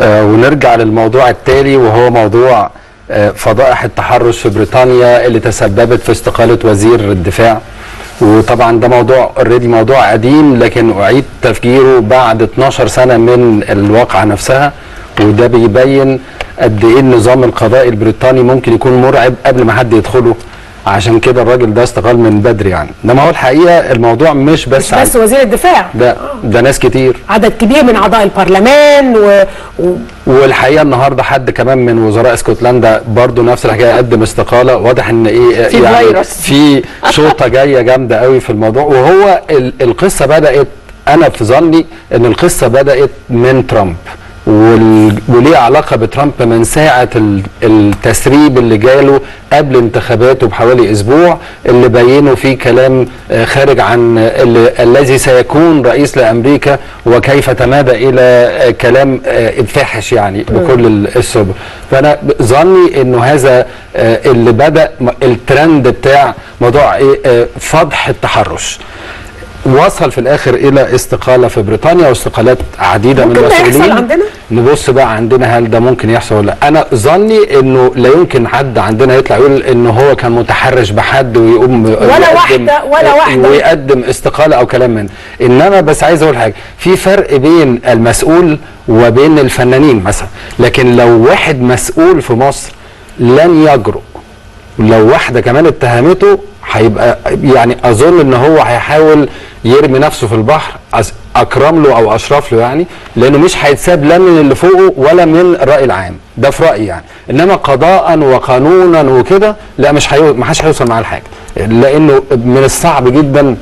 آه، ونرجع للموضوع التالي وهو موضوع آه، فضائح التحرش في بريطانيا اللي تسببت في استقالة وزير الدفاع. وطبعا ده موضوع اوريدي موضوع قديم لكن أعيد تفجيره بعد 12 سنة من الواقعة نفسها. وده بيبين قد إيه النظام القضائي البريطاني ممكن يكون مرعب قبل ما حد يدخله. عشان كده الراجل ده استقال من بدري يعني. انما هو الحقيقة الموضوع مش بس مش بس وزير الدفاع. ده ده ناس كتير. عدد كبير من أعضاء البرلمان و... و... والحقيقة النهارده حد كمان من وزراء اسكتلندا برضو نفس الحكاية قدم استقالة. واضح إن إيه في فيروس. في شوطه جاية جامدة قوي في الموضوع. وهو ال- القصة بدأت أنا في ظني إن القصة بدأت من ترامب. وليه علاقة بترامب من ساعة ال- التسريب اللي جاله قبل انتخاباته بحوالي أسبوع اللي بينوا فيه كلام آه، خارج عن ال- الذي سيكون رئيس لأمريكا وكيف تمادى إلى آه، كلام آه، فاحش يعني بكل ال- السبل فأنا ظني إنه هذا اللي بدأ الترند بتاع موضوع آه، فضح التحرش. وصل في الآخر إلى استقالة في بريطانيا واستقالات عديدة من ممكن يحصل المسؤولين عندنا؟ نبص بقى عندنا هل ده ممكن يحصل ولا لأ أنا ظني إنه لا يمكن حد عندنا يطلع يقول إنه هو كان متحرش بحد ويقوم ولا واحدة- ولا واحدة. ويقدم استقالة أو كلام من إنما بس عايز أقول حاجة في فرق بين المسؤول وبين الفنانين مثلا لكن لو واحد مسؤول في مصر لن يجرؤ لو واحدة كمان اتهمته هيبقى يعني أظن إن هو هيحاول يرمي نفسه في البحر أكرم له أو أشرف له يعني لأنه مش هيتساب لا من اللي فوقه ولا من الرأي العام. ده في رأيي يعني. إنما قضاء وقانونا وكده لا مش هيو... ما حدش هيوصل معاه لحاجة. لأنه من الصعب جدا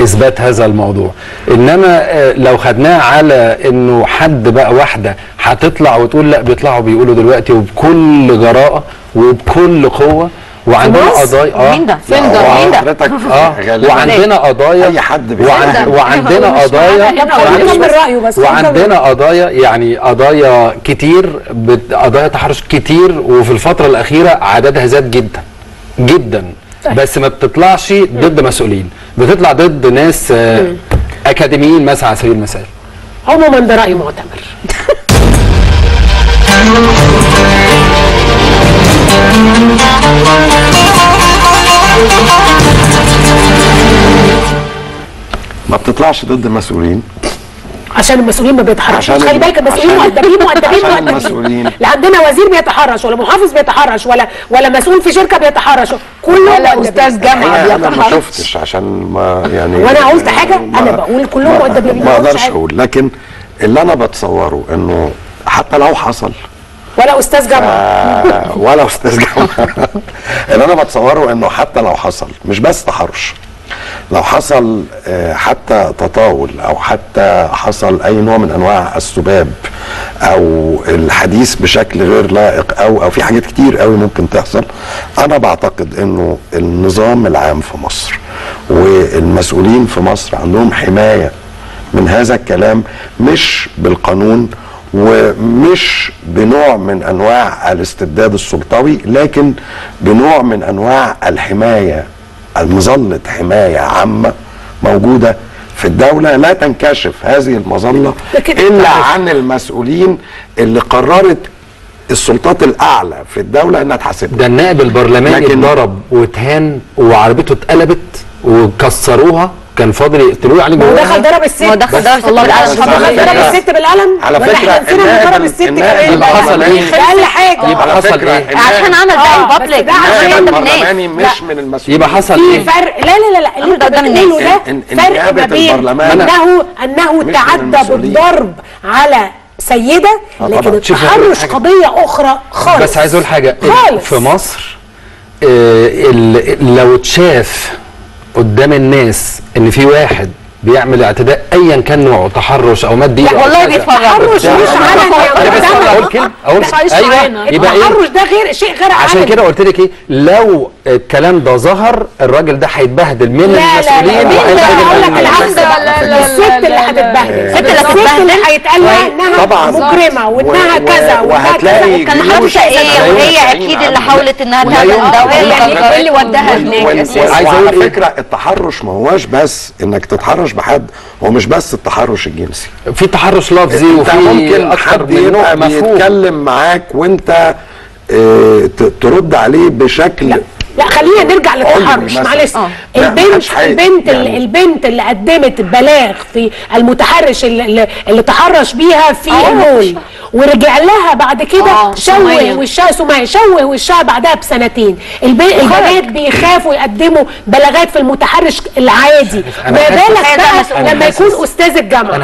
إثبات هذا الموضوع. إنما آه، لو خدناه على إنه حد بقى واحدة هتطلع وتقول لا بيطلعوا بيقولوا دلوقتي وبكل جراءة وبكل قوة وعندنا؟ قضايا مين ده؟ فين ده؟ آه، مين ده؟ حضرتك آه غالباً وعندنا قضايا اي حد. وعندنا قضايا. وعندنا قضايا يعني قضايا كتير بت- قضايا تحرش كتير وفي الفترة الأخيرة عددها زاد جدا جدا بس ما بتطلعش ضد مسؤولين بتطلع ضد ناس آه، أكاديميين مثلا على سبيل المثال عموما ده راي معتبر ما بتطلعش ضد المسؤولين. عشان المسؤولين ما بيتحرشوش عشان خلي بالك المسؤولين. مؤدبين مؤدبين مؤدبين. لا عندنا وزير بيتحرش ولا محافظ بيتحرش ولا ولا مسؤول في شركة بيتحرش. كله ولا. أستاذ جامعه الحقيقة أنا ما بيتحرش. شفتش عشان ما يعني وأنا قلت حاجة ما- أنا بقول كلهم مؤدبين. ما أقدرش. أقول لكن اللي أنا بتصوره إنه حتى لو حصل ولا أستاذ جامعه آه، ولا أستاذ جامعه اللي أنا بتصوره إنه حتى لو حصل مش بس تحرش. لو حصل آه، حتى تطاول أو حتى حصل أي نوع من أنواع السباب أو الحديث بشكل غير لائق أو أو في حاجات كتير قوي ممكن تحصل أنا بعتقد إنه النظام العام في مصر والمسؤولين في مصر عندهم حماية من هذا الكلام مش بالقانون ومش بنوع من أنواع الاستبداد السلطوي لكن بنوع من أنواع الحماية المظلة حماية عامة موجودة في الدولة. لا تنكشف هذه المظلة لكن- إلا عن المسؤولين اللي قررت السلطات الأعلى في الدولة إنها تحاسبهم. ده النائب البرلماني اتضرب واتهان وعربيته اتقلبت وكسروها. كان فاضل يقتلوه عليه ما هو. دخل ضرب الست ما هو دخل ضرب الست. دخل ضرب الست بالقلم على النائب- إنه ضرب الست كمان يبقى حصل؟ ده أقل حاجة يبقى حصل إيه؟ عشان عمل آه، ده بابليك ده عشان البرلماني مش من المسؤولين يبقى حصل في إيه؟ فرق لا لا لا لا اللي أنت. بتقوله ده فرق ما بين انه إنه تعدى. بالضرب على سيدة آه لكن التحرش حاجة. قضية أخرى خالص بس عايز أقول حاجة خالص في مصر آه، لو اتشاف قدام الناس إن في واحد بيعمل اعتداء ايا كان نوعه تحرش أو مد ايده لا والله. بيتفرج مش مجتمع. أقول كلمة أقول أيوه. يبقى إيه التحرش ده غير شيء غير عشان علني كده قلت لك إيه لو الكلام ده ظهر الراجل ده هيتبهدل من لا لا لا المسؤولين وهيتبهدل من العكس الست لا، اللي لا، هتتبهدل لا. الست اللي هتتبهدل. هيتقال لها إنها طبعاً. مجرمة وإنها كذا و- وإنها كذا وهتلاقي كان حادثه إيه. وهي أكيد اللي حاولت إنها تعمل ده وهي اللي إيه وداها هناك أساسا عايز وعلى إيه؟ فكرة التحرش ما هواش بس إنك تتحرش بحد هو مش بس التحرش الجنسي. في تحرش لفظي وفي ممكن أكتر حد من نوع بيتكلم معاك وانت آه ت- ترد عليه بشكل لا. خلينا نرجع للتحرش. معلش آه. لا، البنت البنت يعني- البنت اللي قدمت بلاغ في المتحرش اللي, اللي- اللي تحرش بيها في. المول ورجع لها بعد كده آه، شوه. وشها سمية شوه وشها بعدها بسنتين الب- البنات بيخافوا يقدموا بلاغات في المتحرش العادي ما بالك بقى. لما يكون أستاذ الجامعة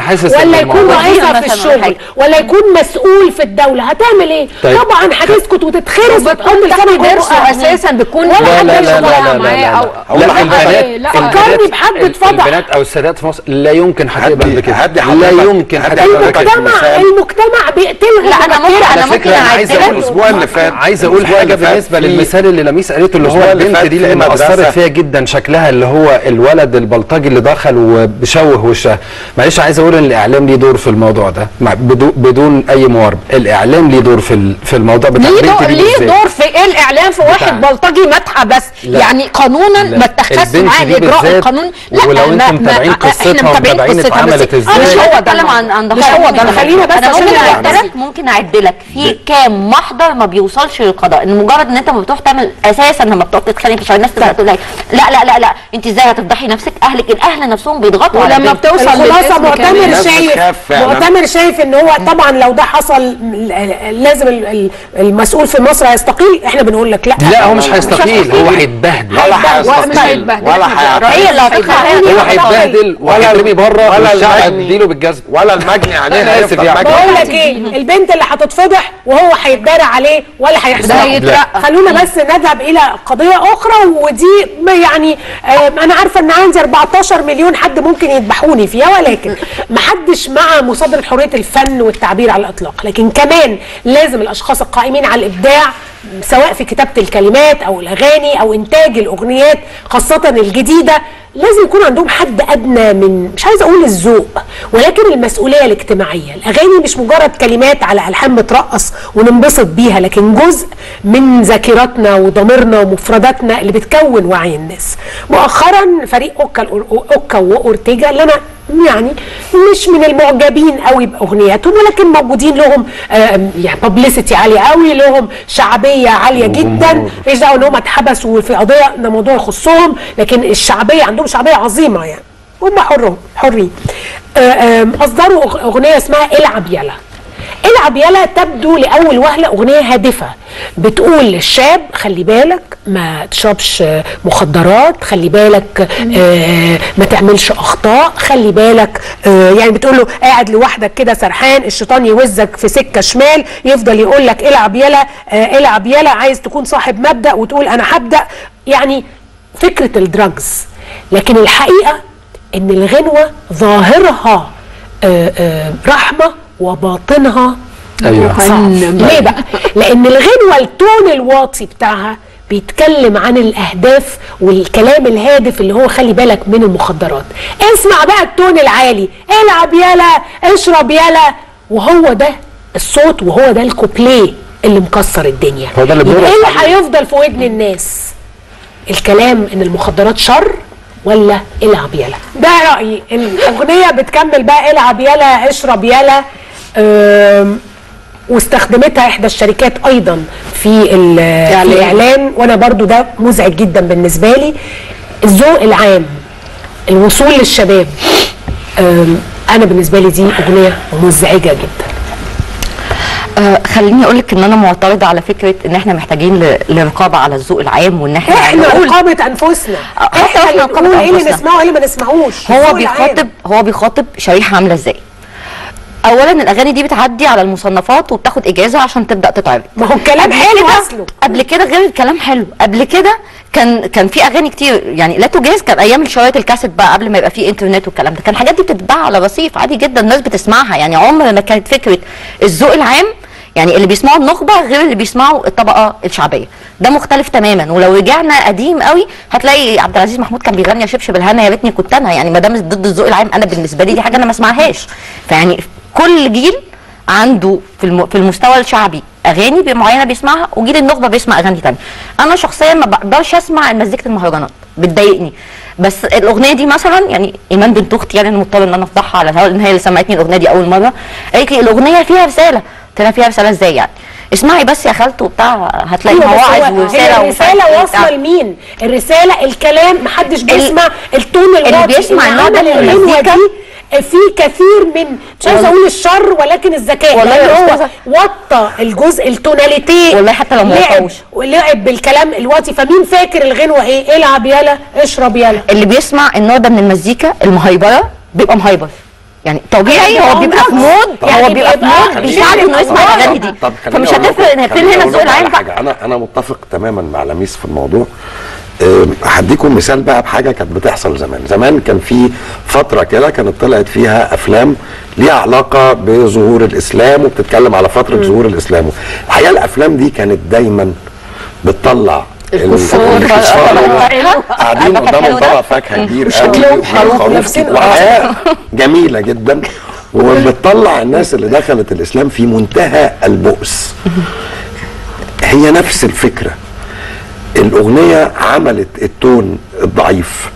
ولا يكون رئيسها مثلاً في الشغل. ولا يكون مسؤول في الدولة هتعمل إيه طيب. طبعا هتسكت وتتخرس بتكون لسانها. أساسا بتكون لا، لا لا لا لا لا لا معاه لا أو- لا لا، البنات لا، فكرني بحد اتفضح. البنات أو السادات في مصر لا يمكن هدي- بكده هدي لا يمكن المجتمع. المجتمع بيقتلها لا، أنا ممكن- فكرة ممكن عايز. أقول الأسبوع اللي فات عايز أقول حاجة اللي بالنسبة للمثال اللي لميس قالته اللي هو اللي البنت دي مدرسة. اثرت فيها جدا شكلها اللي هو الولد البلطجي اللي دخل وبشوه وشها معلش عايز أقول إن الإعلام ليه دور في الموضوع ده بدون أي مواربه الإعلام ليه دور في ال- في الموضوع بتاع ليه البنت دور دي ليه بالذات. دور في إيه الإعلام في واحد بلطجي مدحه بس لا. يعني قانونا لا. ما اتخذش معاه الاجراء بالذات، القانوني ولو أنتم متابعين إحنا قصتها متابعين ومتابعين قصتها بس اتعملت إزاي. مش هو ده عن عن مش هو ده خلينا بس ممكن. اعدلك ممكن أعدلك في كام محضر ما بيوصلش للقضاء إن مجرد إن أنت ما بتروح تعمل أساسا لما بتقعد تتخانق عشان الناس تبقى تقول لك لا لا لا لا أنت إزاي هتفضحي نفسك أهلك الأهل نفسهم بيضغطوا على ولما. بتوصل كمان. الناس شايف. معتمر شايف إن هو طبعا لو ده حصل لازم ال- ال- المسؤول في مصر هيستقيل إحنا بنقول لك لا لا هو مش مش هيستقيل هو هيتبهدل. ولا هيستقيل هيتبهدل. ولا هي اللي هتتبهدل. هو هيتبهدل. وهيترمي بره. والشعب المجني. هيديله بالجزم ولا المجني عليه آسف هيفضل يعني. بقول لك إيه؟ البنت اللي هتتفضح وهو هيتدارى عليه ولا هيحصل. خلونا بس نذهب إلى قضية أخرى ودي ما يعني آه أنا عارفة إن عندي 14 مليون حد ممكن يذبحوني فيها ولكن ما حدش مع مصادره حرية الفن والتعبير على الإطلاق. لكن كمان لازم الأشخاص القائمين على الإبداع سواء في كتابة الكلمات أو الأغاني أو إنتاج الأغنيات خاصة الجديدة لازم يكون عندهم حد أدنى من مش عايزة أقول الذوق ولكن المسؤولية الاجتماعية. الأغاني مش مجرد كلمات على ألحان بترقص وننبسط بيها لكن جزء من ذاكرتنا وضميرنا ومفرداتنا اللي بتكون وعي الناس. مؤخرا فريق أوكا أوكا وأورتيجا اللي أنا يعني مش من المعجبين قوي باغنياتهم ولكن موجودين لهم يعني بابليستي عالية قوي لهم شعبية عالية جدا مش دعوه ان هم اتحبسوا في قضيه ده موضوع يخصهم لكن الشعبية عندهم شعبية عظيمة يعني. هم حرهم حرين. آه، أصدروا أغنية اسمها إلعب يلا. إلعب يلا تبدو لأول وهلة أغنية هادفة. بتقول للشاب خلي بالك ما تشربش مخدرات خلي بالك آه ما تعملش أخطاء خلي بالك آه يعني بتقول له قاعد لوحدك كده سرحان الشيطان يوزك في سكة شمال يفضل يقول لك العب يلا آه العب يلا عايز تكون صاحب مبدأ وتقول أنا هبدأ يعني فكرة الدراجز لكن الحقيقة إن الغنوة ظاهرها آه آه رحمة وباطنها أيوة. صعب ليه بقى؟ لأن الغنوة التون الواطي بتاعها بيتكلم عن الأهداف والكلام الهادف اللي هو خلي بالك من المخدرات. اسمع بقى التون العالي. العب يلا اشرب يلا. وهو ده الصوت وهو ده الكوبليه اللي مكسر الدنيا. هو ده اللي إيه اللي. هيفضل في ودن الناس؟ الكلام إن المخدرات شر ولا العب يلا؟ ده رأيي. الأغنية بتكمل بقى العب يلا اشرب أم، واستخدمتها إحدى الشركات أيضا. في ال- في الإعلان. وأنا برضو ده مزعج جدا بالنسبة لي. الذوق العام الوصول للشباب أنا بالنسبة لي دي أغنية مزعجة جدا. آه خليني أقول لك إن أنا معترضة على فكرة إن إحنا محتاجين لرقابة على الذوق العام وإن إحنا إحنا رقابة أنفسنا. حتى إحنا رقابة نقول إيه اللي. نسمعه وإيه اللي ما نسمعوش؟ هو. بيخاطب هو بيخاطب شريحه عامله إزاي؟ اولا الأغاني دي بتعدي على المصنفات وبتاخد إجازة عشان تبدأ تتعرض. ما هو الكلام حلو اصله قبل كده غير الكلام حلو. قبل كده كان كان في أغاني كتير. يعني لا تجاز كان أيام الشرايط الكاسيت بقى قبل ما يبقى في إنترنت والكلام ده. كان الحاجات دي بتتباع على رصيف عادي جدا الناس بتسمعها. يعني عمر ما كانت فكرة الذوق العام يعني اللي بيسمعوا النخبة غير اللي بيسمعوا الطبقة الشعبية. ده مختلف تماما. ولو رجعنا قديم قوي هتلاقي عبد العزيز محمود كان بيغني يا شبشب الهنا يا ريتني كنت أنا. يعني ما دام ضد الذوق العام أنا بالنسبة لي دي حاجة أنا ما أسمعهاش. فيعني كل جيل عنده في الم... في المستوى الشعبي أغاني معينة بيسمعها وجيل النخبة بيسمع أغاني تانية. أنا شخصيا ما بقدرش أسمع مزيكه المهرجانات بتضايقني. بس الأغنية دي مثلا يعني إيمان بنت أختي يعني أنا مضطر إن أنا أفضحها على الهواء لأن هي اللي سمعتني الأغنية دي أول مرة. قالت لي الأغنية فيها رسالة. قلت لها فيها رسالة إزاي يعني؟ اسمعي بس يا خالته وبتاع هتلاقي أيوة، مواعظ ورسالة الرسالة إيه واصلة. لمين؟ الرسالة الكلام محدش بيسمع التون اللي الواطي بيسمع إن النوع ده من المزيكا. في كثير من مش عايزة أقول الشر ولكن الذكاء. والله لأن يا هو. وطى الجزء التوناليتي. والله حتى لو ما لعب وطوش. ولعب بالكلام الواطي فمين فاكر الغنوه إيه؟ العب يلا اشرب يلا. اللي بيسمع النوع ده من المزيكا المهيبرة بيبقى مهيبر. يعني طبيعي هو بيبقى في مود يعني هو بيبقى في مود. بيساعده انه يسمع. الأغاني دي. فمش هتفرق فين هنا الذوق العام بقى. أنا أنا متفق تماما مع لميس في الموضوع. هديكم مثال بقى بحاجة كانت بتحصل زمان. زمان كان في فترة كده كانت طلعت فيها أفلام ليها علاقة بظهور الإسلام وبتتكلم على فترة ظهور الإسلام. الحقيقة الأفلام دي كانت دايما بتطلع الكفار. قاعدين قدامهم. طبق فاكهة كبير قوي وحياه جميلة جدا. وبتطلع الناس اللي دخلت الإسلام في منتهى البؤس. هي نفس الفكرة. الأغنية عملت التون الضعيف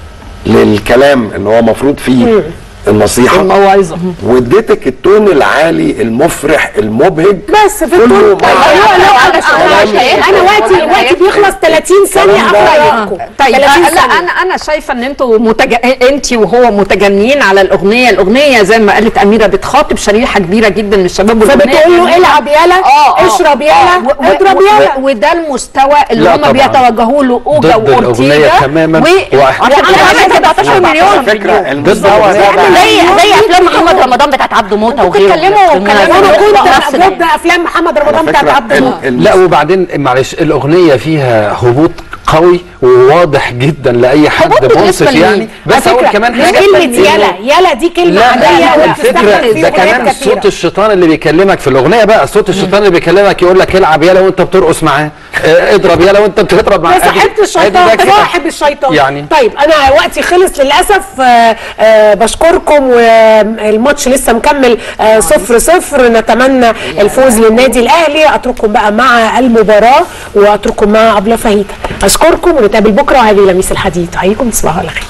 للكلام ان هو مفروض فيه النصيحه الموعظه واديتك التون العالي المفرح المبهج. بس في التون. مع- لا لا أنا وقتي وقتي بيخلص 30 ثانية رايكم طيب 30 لا. أنا أنا شايفة إن أنتوا متج... أنت وهو متجنين على الأغنية. الأغنية زي ما قالت أميرة بتخاطب شريحة كبيرة جدا من الشباب فبتقول له. العب آه، اشرب و- اضرب و- وده المستوى اللي هم. بيتوجهوا له اوجا وأورتيجا. تماماً. و... واحد. عشان كده وعلى عملت فكرة 17 على مليون. فكرة ضد المستوى. ده زي زي أفلام محمد رمضان بتاعت عبده موته وغيره. بتتكلموا كنت ده. ضد أفلام محمد رمضان بتاعت فكرة عبد ال- الله ال- لا وبعدين معلش الأغنية فيها هبوط قوي وواضح جدا لأي حد منصف؟ يعني. بس أقول كمان حاجة كلمة يلا يلا دي كلمة لا عادية الفكرة في ده كمان. صوت الشيطان اللي بيكلمك في الأغنية بقى صوت الشيطان اللي بيكلمك يقول لك العب يلا وأنت بترقص معاه. آه، اضرب يلا وأنت بتضرب معاه. ده الشيطان. صاحب الشيطان. يعني. طيب أنا وقتي خلص للأسف. آه، آه، بشكركم والماتش لسه مكمل. آه، صفر صفر. نتمنى الفوز للنادي الأهلي. أترككم بقى مع المباراة وأترككم مع أبلة فهيده أشكركم ونتقابل بكرة وهذه لميس الحديد عليكم تصبحوا على خير.